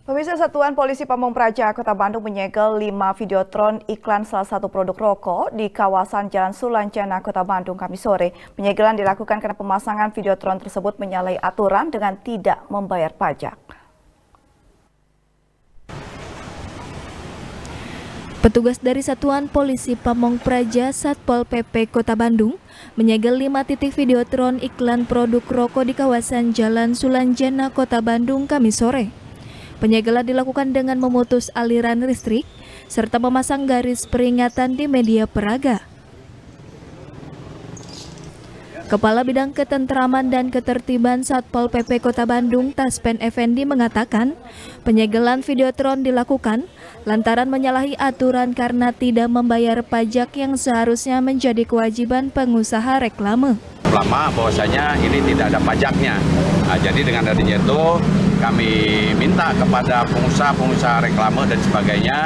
Pemirsa Satuan Polisi Pamung Praja Kota Bandung menyegel 5 videotron iklan salah satu produk rokok di kawasan Jalan Sulancana Kota Bandung kami sore. Penyegelan dilakukan karena pemasangan videotron tersebut menyalahi aturan dengan tidak membayar pajak. Petugas dari Satuan Polisi Pamong Praja Satpol PP Kota Bandung menyegel 5 titik videotron iklan produk rokok di kawasan Jalan Sulanjana Kota Bandung kami sore. Penyegelan dilakukan dengan memutus aliran listrik serta memasang garis peringatan di media peraga. Kepala Bidang Ketentraman dan Ketertiban Satpol PP Kota Bandung Taspen Effendi mengatakan, penyegelan videotron dilakukan lantaran menyalahi aturan karena tidak membayar pajak yang seharusnya menjadi kewajiban pengusaha reklame. Lama bahwasanya ini tidak ada pajaknya. Nah, jadi dengan adanya itu kami minta kepada pengusaha-pengusaha reklame dan sebagainya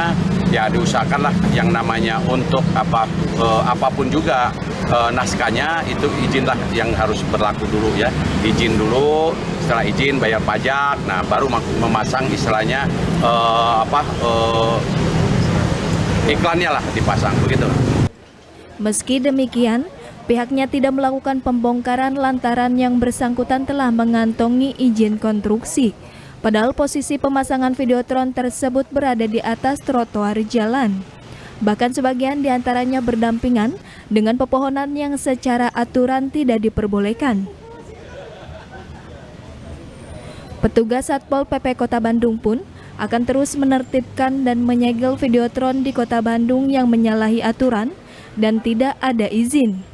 ya diusahakanlah yang namanya untuk apa eh, apa pun juga eh, naskahnya itu izinlah yang harus berlaku dulu ya. Izin dulu setelah izin bayar pajak nah baru memasang istilahnya eh, apa eh, iklannya lah dipasang begitu. Meski demikian, pihaknya tidak melakukan pembongkaran lantaran yang bersangkutan telah mengantongi izin konstruksi. Padahal posisi pemasangan videotron tersebut berada di atas trotoar jalan. Bahkan sebagian di antaranya berdampingan dengan pepohonan yang secara aturan tidak diperbolehkan. Petugas Satpol PP Kota Bandung pun akan terus menertibkan dan menyegel videotron di Kota Bandung yang menyalahi aturan dan tidak ada izin.